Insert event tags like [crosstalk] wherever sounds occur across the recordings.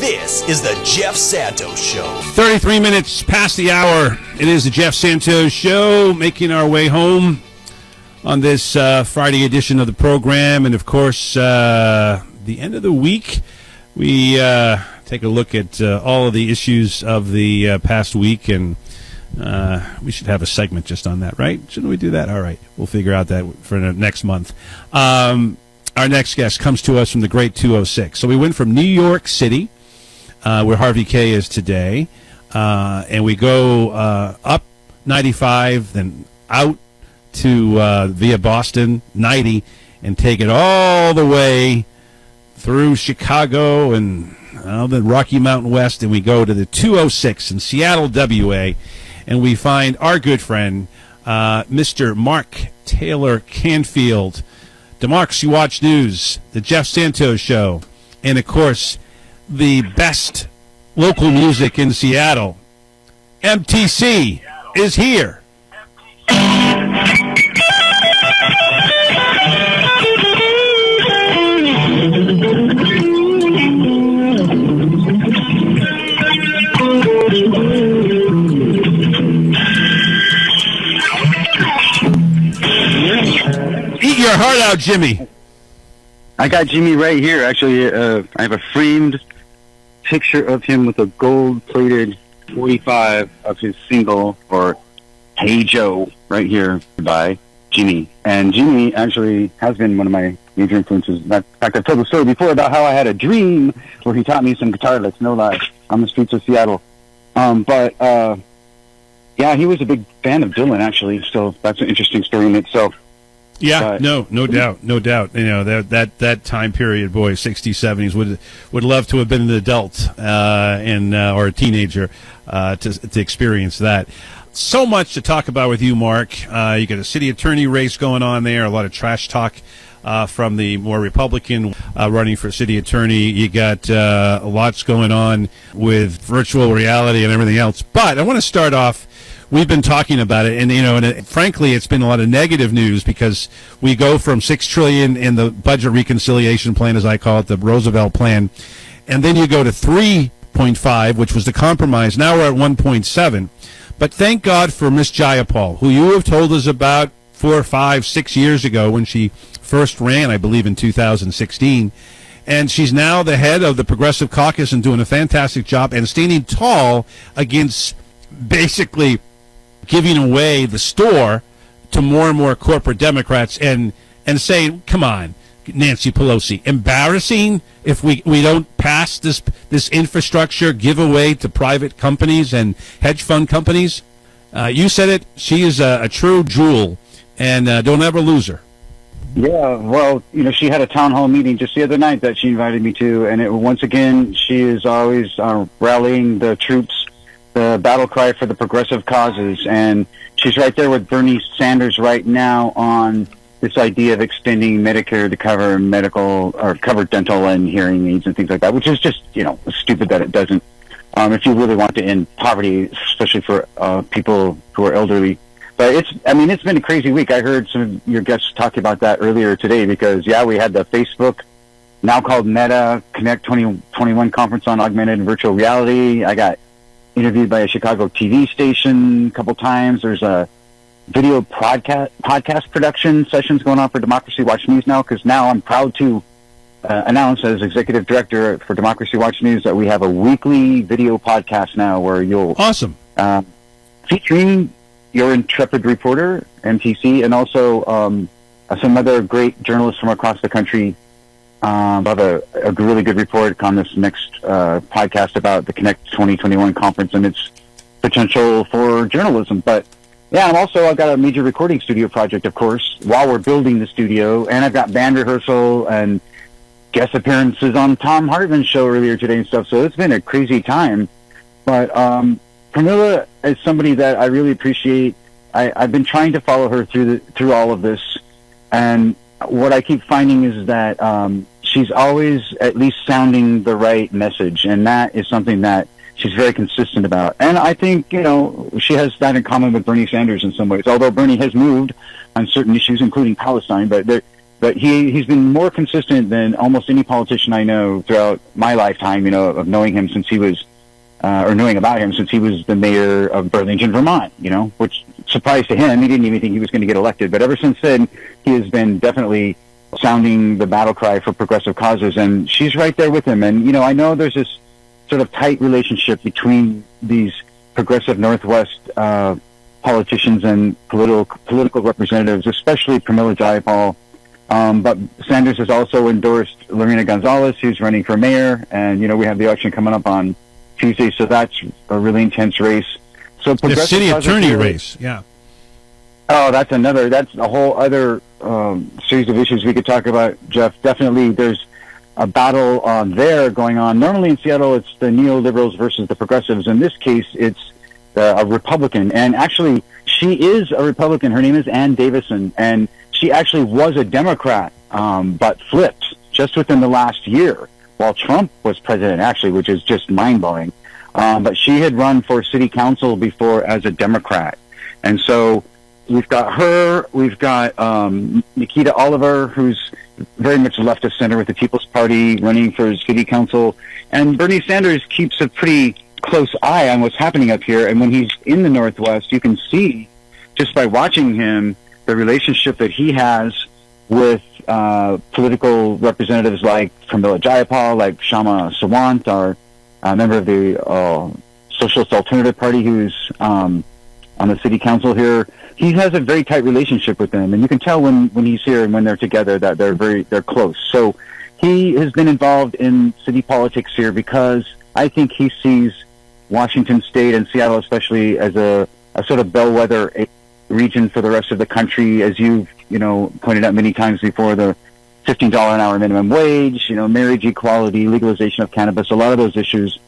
This is the Jeff Santos Show. 33 minutes past the hour. It is the Jeff Santos Show, making our way home on this uh, Friday edition of the program. And of course, uh, the end of the week, we uh, take a look at uh, all of the issues of the uh, past week. And uh, we should have a segment just on that, right? Shouldn't we do that? All right. We'll figure out that for next month. Um, our next guest comes to us from the great 206. So we went from New York City, uh, where Harvey Kaye is today, uh, and we go uh, up 95, then out to uh, via Boston 90, and take it all the way through Chicago and the Rocky Mountain West, and we go to the 206 in Seattle, WA, and we find our good friend, uh, Mr. Mark Taylor Canfield. Democracy Watch News, the Jeff Santos show, and of course, the best local music in Seattle. MTC is here. Your heart out, Jimmy. I got Jimmy right here. Actually, uh, I have a framed picture of him with a gold-plated 45 of his single or Hey Joe right here by Jimmy. And Jimmy actually has been one of my major influences. In fact, I've told the story before about how I had a dream where he taught me some guitar licks, no lie, on the streets of Seattle. Um, but uh, yeah, he was a big fan of Dylan, actually. So that's an interesting story in itself. Yeah, But- no, no doubt, no doubt. You know that that that time period, boy, 60s, 70s would would love to have been an adult uh, and uh, or a teenager uh, to to experience that. So much to talk about with you, Mark. Uh, you got a city attorney race going on there. A lot of trash talk. Uh, from the more Republican uh, running for city attorney, you got uh, lots going on with virtual reality and everything else. But I want to start off we've been talking about it, and you know, and it, frankly, it's been a lot of negative news because we go from six trillion in the budget reconciliation plan, as I call it, the Roosevelt plan, and then you go to three point five, which was the compromise. Now we're at one point seven. But thank God for Miss Jayapal, who you have told us about four, five, six years ago when she first ran, I believe, in 2016. And she's now the head of the Progressive Caucus and doing a fantastic job and standing tall against basically giving away the store to more and more corporate Democrats and and saying, "Come on, Nancy Pelosi, embarrassing if we we don't pass this this infrastructure giveaway to private companies and hedge fund companies." Uh, you said it. She is a, a true jewel, and uh, don't ever lose her. Yeah, well, you know, she had a town hall meeting just the other night that she invited me to, and it, once again, she is always uh, rallying the troops, the battle cry for the progressive causes, and she's right there with Bernie Sanders right now on this idea of extending Medicare to cover medical or cover dental and hearing aids and things like that, which is just you know stupid that it doesn't. Um, if you really want to end poverty, especially for uh, people who are elderly, but it's, I mean, it's been a crazy week. I heard some of your guests talk about that earlier today because, yeah, we had the Facebook, now called Meta Connect 2021 conference on augmented and virtual reality. I got interviewed by a Chicago TV station a couple times. There's a video podcast, podcast production sessions going on for Democracy Watch News now because now I'm proud to uh, announce as executive director for Democracy Watch News that we have a weekly video podcast now where you'll Awesome. um, featuring your intrepid reporter, MTC, and also um, uh, some other great journalists from across the country. Um, have a, a really good report on this next uh, podcast about the Connect 2021 conference and its potential for journalism. But yeah, I'm also I've got a major recording studio project, of course, while we're building the studio, and I've got band rehearsal and guest appearances on Thom Hartmann's show earlier today and stuff. So it's been a crazy time. But um, Pramila is somebody that I really appreciate. I, I've been trying to follow her through the, through all of this, and what I keep finding is that um, she's always at least sounding the right message, and that is something that she's very consistent about. And I think you know she has that in common with Bernie Sanders in some ways. Although Bernie has moved on certain issues, including Palestine, but there, but he he's been more consistent than almost any politician I know throughout my lifetime. You know, of knowing him since he was, uh, or knowing about him since he was the mayor of Burlington, Vermont. You know, which surprised to him, he didn't even think he was going to get elected. But ever since then, he has been definitely sounding the battle cry for progressive causes, and she's right there with him. And you know, I know there's this sort of tight relationship between these progressive Northwest uh, politicians and political political representatives, especially Pramila Jayapal. Um, but Sanders has also endorsed Lorena Gonzalez, who's running for mayor, and you know we have the election coming up on Tuesday, so that's a really intense race. So the city attorney race, yeah. Oh, that's another. That's a whole other um, series of issues we could talk about, Jeff. Definitely, there's a battle uh, there going on. Normally in Seattle, it's the neoliberals versus the progressives. In this case, it's uh, a Republican, and actually, she is a Republican. Her name is Ann Davison, and she actually was a Democrat, um, but flipped just within the last year while Trump was president. Actually, which is just mind blowing. Um, but she had run for city council before as a Democrat, and so we've got her. We've got um, Nikita Oliver, who's very much left of center with the People's Party, running for city council, and Bernie Sanders keeps a pretty close eye on what's happening up here. And when he's in the Northwest, you can see just by watching him the relationship that he has with uh, political representatives like Pramila Jayapal, like Kshama Sawant, our uh, member of the uh, Socialist Alternative Party, who's um, on the city council here. He has a very tight relationship with them, and you can tell when when he's here and when they're together that they're very they're close. So he has been involved in city politics here because I think he sees Washington State and Seattle, especially, as a, a sort of bellwether region for the rest of the country, as you've you know pointed out many times before. The fifteen dollar an hour minimum wage, you know, marriage equality, legalization of cannabis. A lot of those issues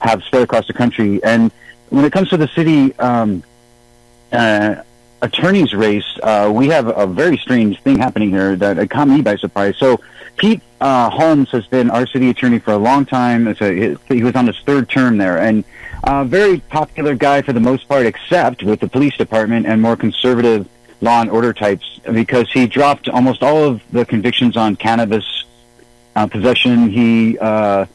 have spread across the country, and when it comes to the city. Um, uh, attorney's race, uh, we have a very strange thing happening here that caught me by surprise. So, Pete uh, Holmes has been our city attorney for a long time. A, he was on his third term there, and a very popular guy for the most part, except with the police department and more conservative law and order types, because he dropped almost all of the convictions on cannabis uh, possession. He uh,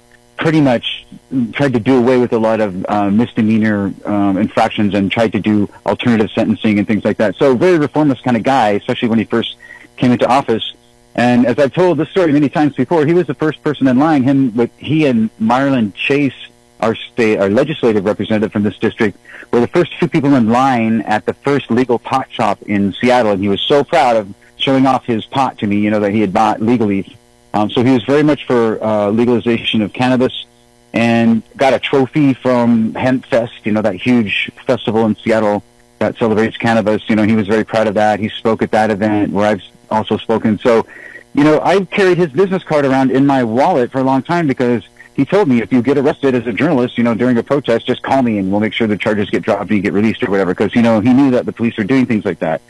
pretty much tried to do away with a lot of uh, misdemeanor um, infractions and tried to do alternative sentencing and things like that. So very reformist kind of guy, especially when he first came into office. And as I've told this story many times before, he was the first person in line. Him with he and Maralyn Chase, our state, our legislative representative from this district, were the first two people in line at the first legal pot shop in Seattle. And he was so proud of showing off his pot to me, you know, that he had bought legally um, so he was very much for uh, legalization of cannabis and got a trophy from Hempfest, you know, that huge festival in Seattle that celebrates cannabis. You know, he was very proud of that. He spoke at that event where I've also spoken. So, you know, I've carried his business card around in my wallet for a long time because he told me if you get arrested as a journalist, you know, during a protest, just call me and we'll make sure the charges get dropped and you get released or whatever. Because, you know, he knew that the police were doing things like that.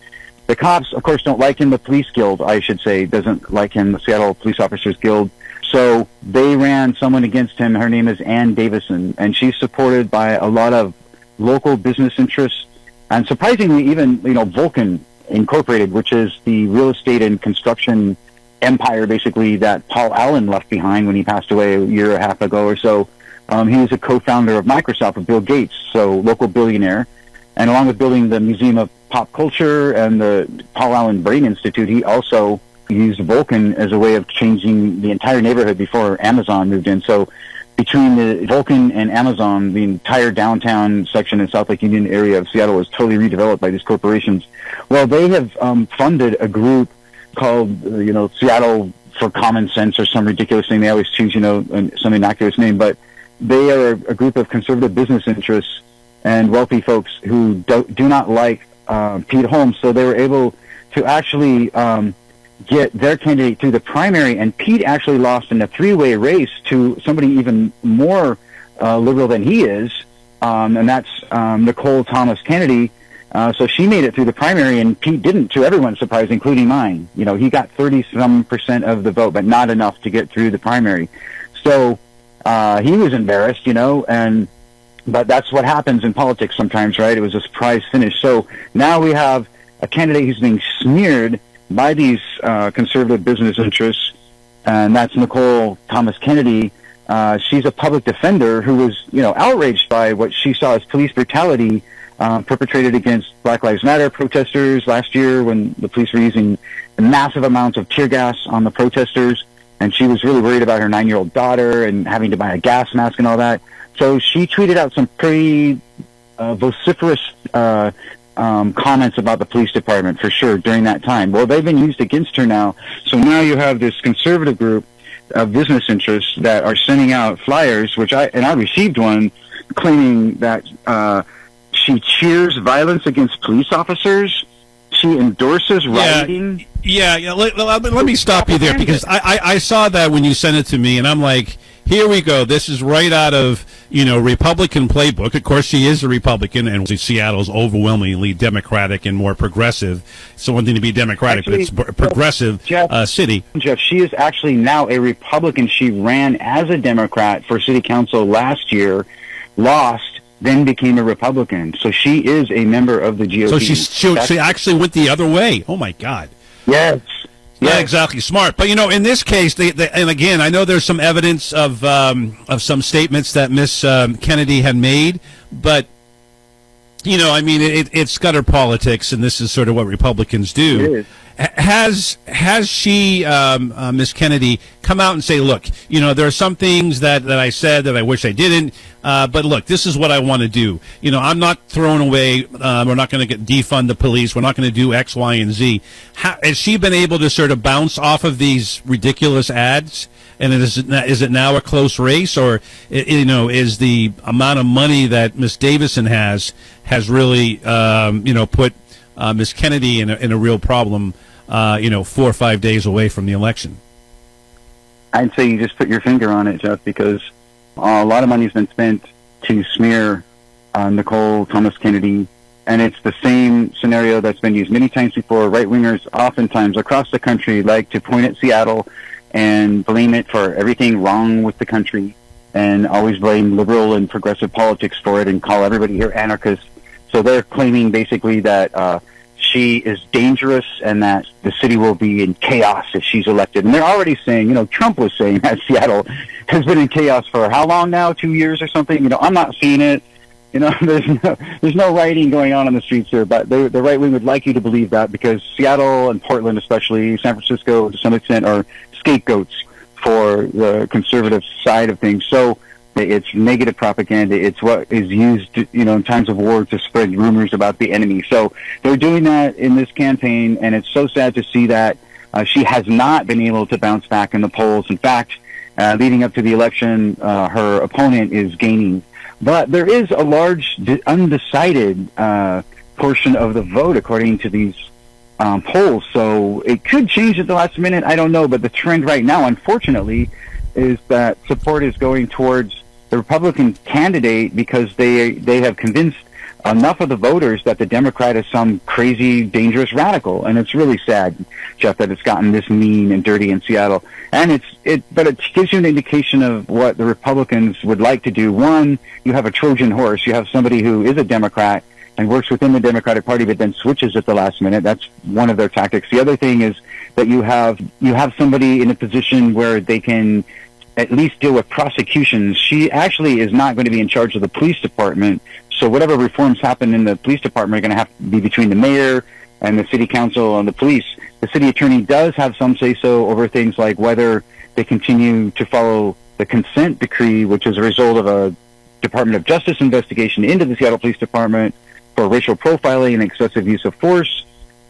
The cops, of course, don't like him. The police guild, I should say, doesn't like him. The Seattle Police Officers Guild. So they ran someone against him. Her name is Ann Davison, and she's supported by a lot of local business interests, and surprisingly, even you know Vulcan Incorporated, which is the real estate and construction empire, basically that Paul Allen left behind when he passed away a year and a half ago or so. Um, he was a co-founder of Microsoft with Bill Gates, so local billionaire. And along with building the Museum of Pop Culture and the Paul Allen Brain Institute, he also used Vulcan as a way of changing the entire neighborhood before Amazon moved in. So between the Vulcan and Amazon, the entire downtown section in South Lake Union area of Seattle was totally redeveloped by these corporations. Well, they have um, funded a group called, uh, you know, Seattle for Common Sense or some ridiculous thing. They always choose, you know, some innocuous name, but they are a, group of conservative business interests and wealthy folks who do, do not like uh, Pete Holmes. So they were able to actually um, get their candidate through the primary, and Pete actually lost in a three-way race to somebody even more uh, liberal than he is, um, and that's um, Nicole Thomas Kennedy. Uh, so she made it through the primary, and Pete didn't, to everyone's surprise, including mine. You know, he got 30 some percent of the vote, but not enough to get through the primary. So uh, he was embarrassed, you know, and but that's what happens in politics sometimes, right? It was a surprise finish. So now we have a candidate who's being smeared by these uh, conservative business interests, and that's Nicole Thomas Kennedy. Uh, she's a public defender who was, you know, outraged by what she saw as police brutality uh, perpetrated against Black Lives Matter protesters last year when the police were using massive amounts of tear gas on the protesters. And she was really worried about her nine-year-old daughter and having to buy a gas mask and all that. So she tweeted out some pretty uh, vociferous uh, um, comments about the police department for sure during that time. Well, they've been used against her now. So now you have this conservative group of business interests that are sending out flyers, which I and I received one claiming that uh, she cheers violence against police officers. She endorses rioting. Yeah, yeah. Let, let, let me stop you there because I, I, I saw that when you sent it to me, and I'm like, here we go. This is right out of you know Republican playbook. Of course, she is a Republican, and Seattle's overwhelmingly Democratic and more progressive. So one thing to be Democratic, actually, but it's a progressive Jeff, uh, city. Jeff, she is actually now a Republican. She ran as a Democrat for city council last year, lost, then became a Republican. So she is a member of the GOP. So she, she, she actually went the other way. Oh my God. Yes. Yeah, exactly. Smart. But you know, in this case, they, they, and again, I know there's some evidence of um, of some statements that Miss um, Kennedy had made, but you know, I mean, it, it's gutter politics, and this is sort of what Republicans do has has she, um, uh, Miss Kennedy, come out and say, "Look, you know, there are some things that, that I said that I wish I didn't, uh, but look, this is what I want to do. You know, I'm not throwing away. Uh, we're not going to defund the police. We're not going to do X, Y, and Z." How, has she been able to sort of bounce off of these ridiculous ads? And is it, is it now a close race, or you know, is the amount of money that Miss Davison has has really, um, you know, put uh, Miss Kennedy in a, in a real problem? Uh, you know, four or five days away from the election? I'd say you just put your finger on it, Jeff, because a lot of money's been spent to smear uh, Nicole Thomas Kennedy, and it's the same scenario that's been used many times before. Right wingers, oftentimes across the country, like to point at Seattle and blame it for everything wrong with the country, and always blame liberal and progressive politics for it, and call everybody here anarchists. So they're claiming basically that. Uh, she is dangerous and that the city will be in chaos if she's elected. And they're already saying, you know, Trump was saying [laughs] that Seattle has been in chaos for how long now? Two years or something? You know, I'm not seeing it. You know, [laughs] there's no, there's no rioting going on on the streets here, but the, the right wing would like you to believe that because Seattle and Portland, especially San Francisco to some extent, are scapegoats for the conservative side of things. So it's negative propaganda. It's what is used, you know, in times of war to spread rumors about the enemy. So they're doing that in this campaign, and it's so sad to see that uh, she has not been able to bounce back in the polls. In fact, uh, leading up to the election, uh, her opponent is gaining. But there is a large undecided uh, portion of the vote, according to these um, polls. So it could change at the last minute. I don't know. But the trend right now, unfortunately, is that support is going towards the Republican candidate because they they have convinced enough of the voters that the Democrat is some crazy, dangerous radical, and it's really sad, Jeff, that it's gotten this mean and dirty in Seattle. And it's it, but it gives you an indication of what the Republicans would like to do. One, you have a Trojan horse. You have somebody who is a Democrat and works within the Democratic Party, but then switches at the last minute. That's one of their tactics. The other thing is that you have you have somebody in a position where they can at least deal with prosecutions. She actually is not going to be in charge of the police department. So whatever reforms happen in the police department are going to have to be between the mayor and the city council and the police. The city attorney does have some say so over things like whether they continue to follow the consent decree, which is a result of a Department of Justice investigation into the Seattle Police Department for racial profiling and excessive use of force.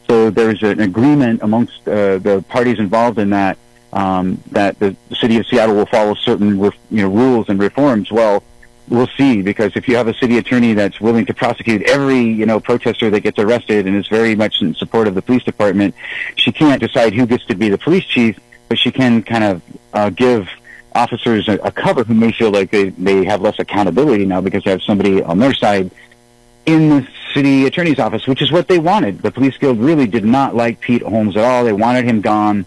So there's an agreement amongst uh, the parties involved in that um, that the, city of Seattle will follow certain you know rules and reforms. Well, we'll see because if you have a city attorney that's willing to prosecute every you know protester that gets arrested and is very much in support of the police department, she can't decide who gets to be the police chief, but she can kind of uh, give officers a, a cover who may feel like they, they have less accountability now because they have somebody on their side in the city attorney's office, which is what they wanted. The police guild really did not like Pete Holmes at all. They wanted him gone.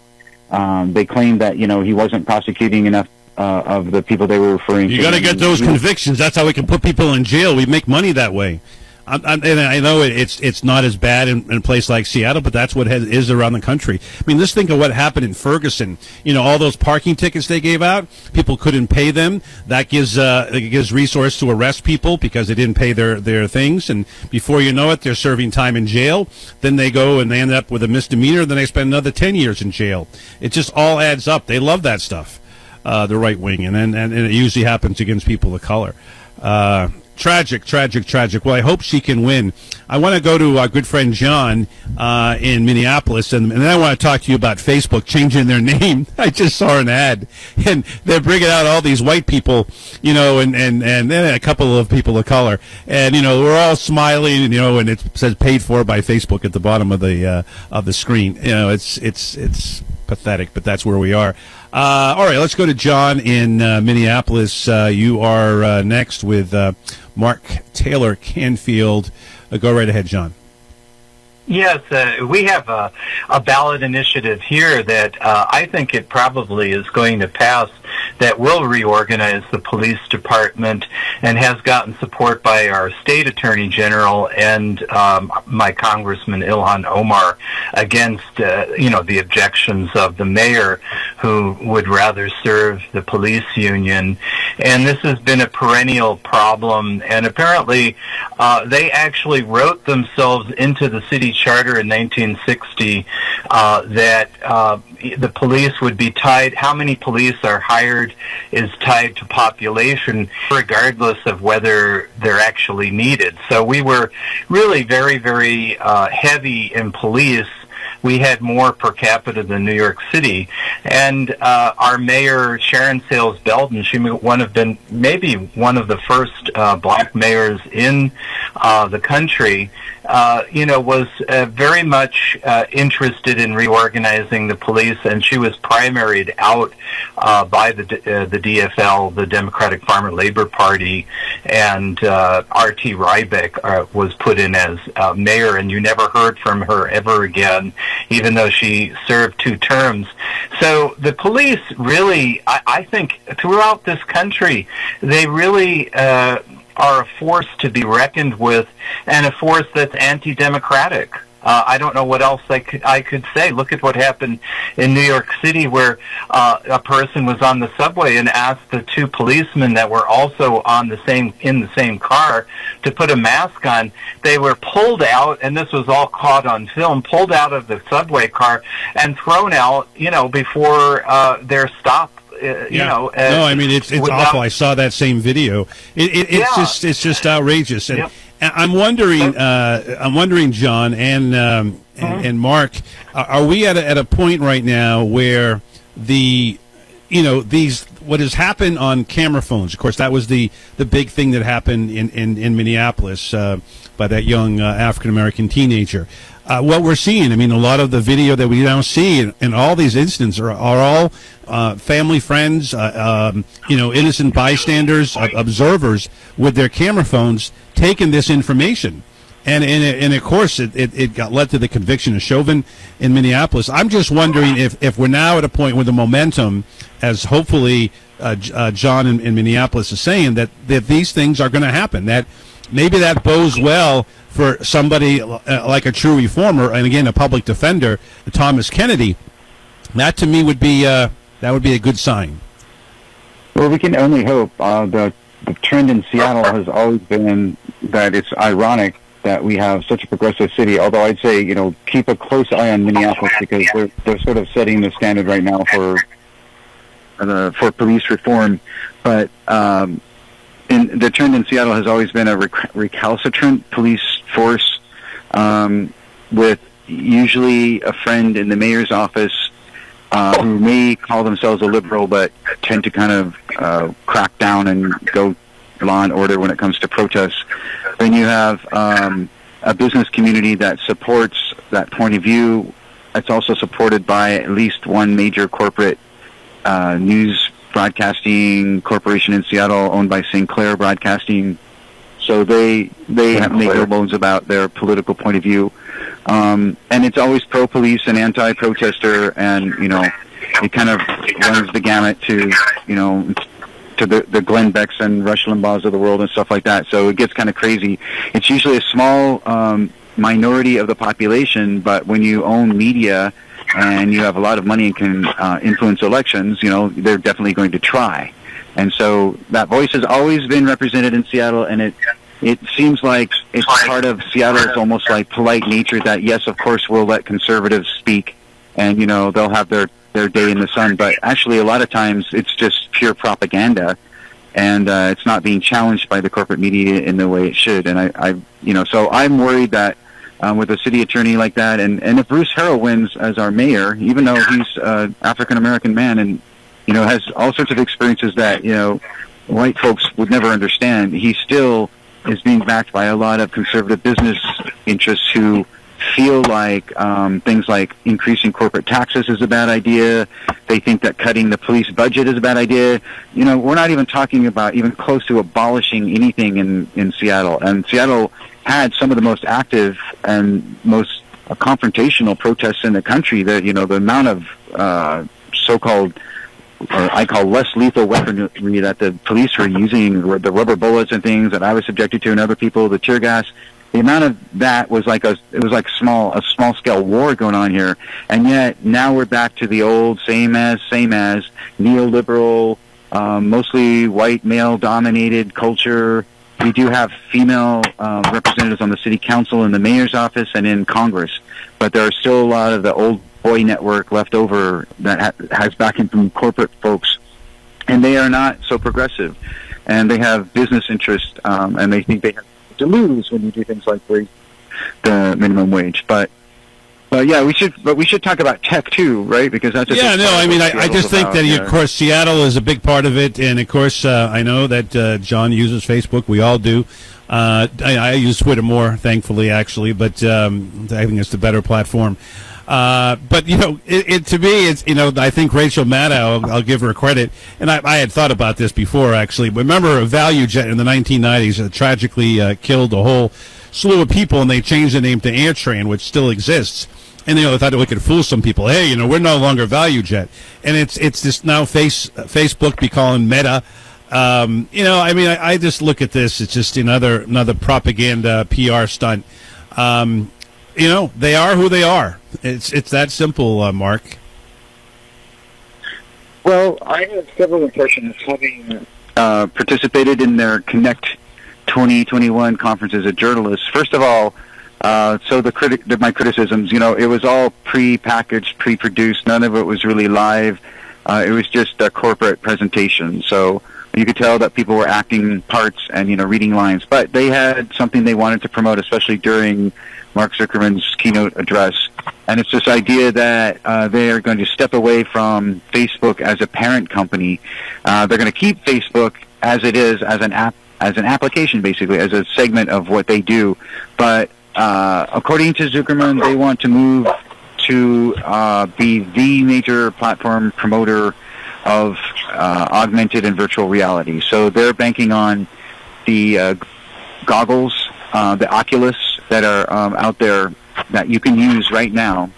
Um, they claimed that you know he wasn't prosecuting enough uh, of the people they were referring you to. You got to get those convictions. That's how we can put people in jail. We make money that way. I'm, I'm, and I know it's it's not as bad in, in a place like Seattle, but that's what has, is around the country. I mean, let's think of what happened in Ferguson. You know, all those parking tickets they gave out, people couldn't pay them. That gives uh, gives resource to arrest people because they didn't pay their their things, and before you know it, they're serving time in jail. Then they go and they end up with a misdemeanor. Then they spend another ten years in jail. It just all adds up. They love that stuff, uh, the right wing, and, and and it usually happens against people of color. Uh, tragic, tragic, tragic. Well, I hope she can win. I want to go to our good friend John uh, in Minneapolis, and, and, then I want to talk to you about Facebook changing their [laughs] name. I just saw an ad, and they're bringing out all these white people, you know, and and and then a couple of people of color, and you know, we're all smiling, you know, and it says paid for by Facebook at the bottom of the uh, of the screen. You know, it's it's it's pathetic, but that's where we are. Uh, all right, let's go to John in uh, Minneapolis. Uh, you are uh, next with uh, Mark Taylor Canfield. Uh, go right ahead, John. Yes, uh, we have a, a, ballot initiative here that uh, I think it probably is going to pass that will reorganize the police department and has gotten support by our state attorney general and um, my congressman Ilhan Omar against uh, you know the objections of the mayor who would rather serve the police union. And this has been a perennial problem. And apparently uh, they actually wrote themselves into the city charter in 1960 uh, that uh, the police would be tied, how many police are hired is tied to population, regardless of whether they're actually needed. So we were really very, very uh, heavy in police we had more per capita than New York City. And uh, our mayor, Sharon Sayles Belton, she one have been maybe one of the first uh, black mayors in uh, the country. Uh, you know, was uh, very much uh, interested in reorganizing the police, and she was primaried out uh, by the uh, the DFL, the Democratic Farmer Labor Party, and uh, R.T. Rybak uh, was put in as uh, mayor, and you never heard from her ever again, even though she served two terms. So the police really, I, I think, throughout this country, they really. Are a force to be reckoned with and a force that's anti-democratic. Uh, I don't know what else I could, I could say. Look at what happened in New York City, where uh, a person was on the subway and asked the two policemen that were also on the same in the same car to put a mask on. They were pulled out, and this was all caught on film. Pulled out of the subway car and thrown out, you know, before uh, their stop uh, you know. Uh, no, I mean it's it's without, awful. I saw that same video. It, it, it's yeah. just it's just outrageous, and, yep. I'm wondering, uh, I'm wondering, John and um, and, and, Mark, are we at a, at a point right now where the you know these what has happened on camera phones? Of course, that was the the big thing that happened in in, in Minneapolis uh, by that young uh, African American teenager uh, what we're seeing. I mean, a lot of the video that we now see in, in all these incidents are, are all uh, family, friends, uh, um, you know, innocent bystanders, observers with their camera phones taking this information. And, and, and of course, it, it, it, got led to the conviction of Chauvin in Minneapolis. I'm just wondering if, if we're now at a point where the momentum, as hopefully uh, uh, John in, in Minneapolis is saying, that, that these things are going to happen, that maybe that bodes well for somebody uh, like a true reformer and again a public defender, Thomas Kennedy. That to me would be uh, that would be a good sign. Well, we can only hope. Uh, the the trend in Seattle has always been that it's ironic that we have such a progressive city. Although I'd say you know keep a close eye on Minneapolis because they're they're sort of setting the standard right now for uh, for police reform. But um, in, the trend in Seattle has always been a rec- recalcitrant police force um, with usually a friend in the mayor's office uh, who may call themselves a liberal but tend to kind of uh, crack down and go law and order when it comes to protests. Then you have um, a business community that supports that point of view. It's also supported by at least one major corporate uh, news broadcasting corporation in Seattle, owned by Sinclair Broadcasting. So they they have make no bones about their political point of view, um, and it's always pro police and anti protester, and you know it kind of runs the gamut to you know to the the Glenn Becks and Rush Limbaughs of the world and stuff like that. So it gets kind of crazy. It's usually a small um, minority of the population, but when you own media and you have a lot of money and can uh, influence elections, you know, they're definitely going to try. And so that voice has always been represented in Seattle, and it it seems like it's part of Seattle's almost like polite nature that yes, of course, we'll let conservatives speak, and you know they'll have their their day in the sun. But actually, a lot of times it's just pure propaganda, and uh, it's not being challenged by the corporate media in the way it should. And I, I you know, so I'm worried that um, with a city attorney like that, and and if Bruce Harrell wins as our mayor, even though he's an African American man and you know has all sorts of experiences that you know white folks would never understand, he still is being backed by a lot of conservative business interests who feel like um, things like increasing corporate taxes is a bad idea. They think that cutting the police budget is a bad idea. You know, we're not even talking about even close to abolishing anything in in Seattle. And Seattle had some of the most active and most confrontational protests in the country. That you know, the amount of uh, so-called or I call less lethal weaponry that the police were using, the rubber bullets and things that I was subjected to, and other people, the tear gas. The amount of that was like a it was like small a small scale war going on here, and yet now we're back to the old same as same as neoliberal, um, mostly white male dominated culture. We do have female uh, representatives on the city council, in the mayor's office, and in Congress, but there are still a lot of the old boy network left over that ha- has backing from corporate folks, and they are not so progressive, and they have business interests, um, and they think they have to lose when you do things like raise the minimum wage. But but yeah, we should but we should talk about tech too, right? Because that's a yeah. No, I mean, I, I just think about, that yeah. of course Seattle is a big part of it, and of course uh, I know that uh, John uses Facebook. We all do. Uh, I, I use Twitter more, thankfully, actually, but um, I think it's the better platform. Uh, but you know, it, it, to me, it's you know, I think Rachel Maddow. I'll, I'll give her credit, and I, I, had thought about this before actually. Remember, a ValuJet in the 1990s that tragically uh, killed a whole slew of people, and they changed the name to AirTran, which still exists. And you know, they thought we could fool some people. Hey, you know, we're no longer ValuJet, and it's it's this now face Facebook be calling Meta. Um, you know, I mean, I, I, just look at this. It's just another another propaganda PR stunt. Um, you know, they are who they are. It's it's that simple, uh, Mark. Well, I have several impressions having uh, participated in their Connect 2021 conference as a journalist. First of all, uh, so the critic, the, my criticisms, you know, it was all pre-packaged, pre-produced. None of it was really live. Uh, it was just a corporate presentation. So you could tell that people were acting parts and you know reading lines, but they had something they wanted to promote, especially during Mark Zuckerman's keynote address. And it's this idea that uh, they are going to step away from Facebook as a parent company. Uh, they're going to keep Facebook as it is, as an app, as an application, basically, as a segment of what they do. But uh, according to Zuckerman, they want to move to uh, be the major platform promoter of uh, augmented and virtual reality. So they're banking on the uh, goggles, the Oculus that are um, out there that you can use right now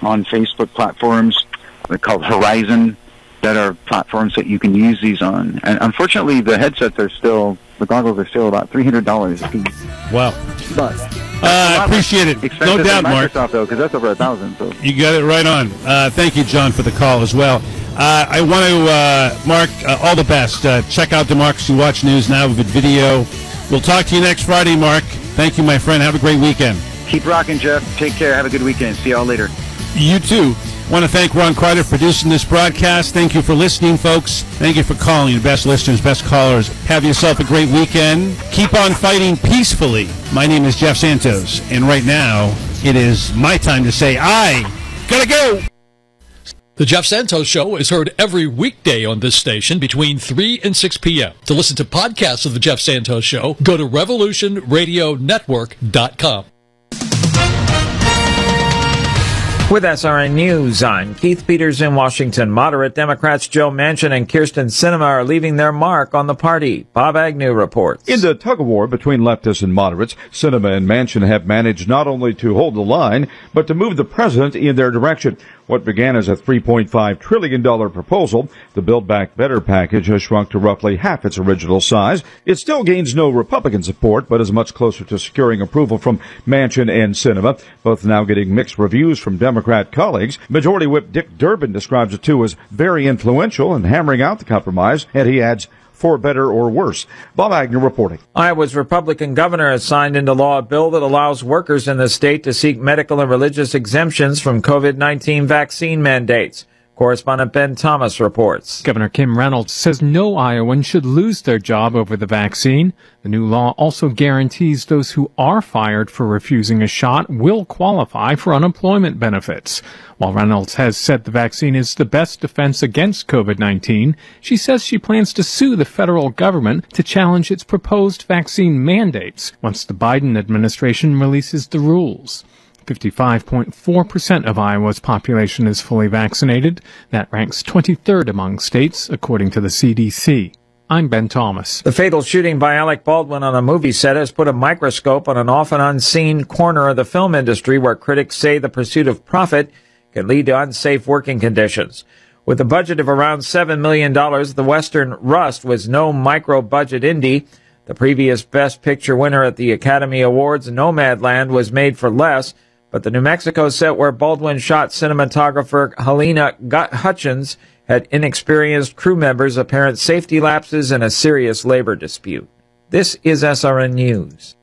on Facebook platforms. They're called Horizon, that are platforms that you can use these on. And unfortunately, the headsets are still, the goggles are still about three hundred dollars a piece. Wow. But Uh, I appreciate it. No doubt, Mark. Though, because that's over a thousand. So You got it right on. Uh, thank you, John, for the call as well. Uh, I want to, uh, Mark, uh, all the best. Uh, check out Democracy Watch News now with video. We'll talk to you next Friday, Mark. Thank you, my friend. Have a great weekend. keep rocking, Jeff. Take care. Have a good weekend. See y'all later. You too. Want to thank Ron Carter for producing this broadcast. Thank you for listening, folks. Thank you for calling. The best listeners, best callers. Have yourself a great weekend. Keep on fighting peacefully. My name is Jeff Santos, and right now it is my time to say, I gotta go. The Jeff Santos Show is heard every weekday on this station between 3 and 6 p.m. To listen to podcasts of The Jeff Santos Show, go to revolutionradionetwork.com. With SRN News, I'm Keith Peters in Washington. Moderate Democrats Joe Manchin and Kyrsten Sinema are leaving their mark on the party. Bob Agnew reports. In the tug of war between leftists and moderates, Sinema and Manchin have managed not only to hold the line, but to move the president in their direction. What began as a $3.5 trillion proposal, the Build Back Better package has shrunk to roughly half its original size. It still gains no Republican support, but is much closer to securing approval from Manchin and Sinema, both now getting mixed reviews from Democrat colleagues. Majority Whip Dick Durbin describes the two as very influential in hammering out the compromise, and he adds, for better or worse. Bob Agnew reporting. Iowa's Republican governor has signed into law a bill that allows workers in the state to seek medical and religious exemptions from COVID-19 vaccine mandates. Correspondent Ben Thomas reports. Governor Kim Reynolds says no Iowan should lose their job over the vaccine. The new law also guarantees those who are fired for refusing a shot will qualify for unemployment benefits. While Reynolds has said the vaccine is the best defense against COVID-19, she says she plans to sue the federal government to challenge its proposed vaccine mandates once the Biden administration releases the rules. 55.4% of Iowa's population is fully vaccinated. That ranks 23rd among states, according to the CDC. I'm Ben Thomas. The fatal shooting by Alec Baldwin on a movie set has put a microscope on an often unseen corner of the film industry where critics say the pursuit of profit can lead to unsafe working conditions. With a budget of around $7 million, the Western Rust was no micro budget indie. The previous Best Picture winner at the Academy Awards, Nomadland, was made for less. But the New Mexico set where Baldwin shot cinematographer Halyna Hutchins had inexperienced crew members, apparent safety lapses, and a serious labor dispute. This is SRN News.